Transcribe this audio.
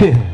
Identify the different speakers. Speaker 1: Yeah.